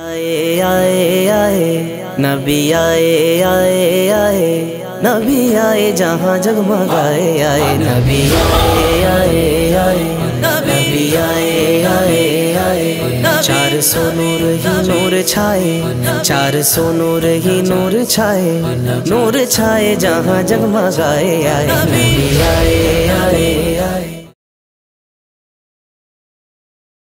आए आए आए। नबी आए आए आए। नबी आए जहाँ जगमगाए, आए। नबी आए आए आए। नबी आए आए आए। चार सौ नूर ही नूर छाए। चार सौ नूर ही नूर छाए। नूर छाए जहाँ जगमगाए, आए। नबी आए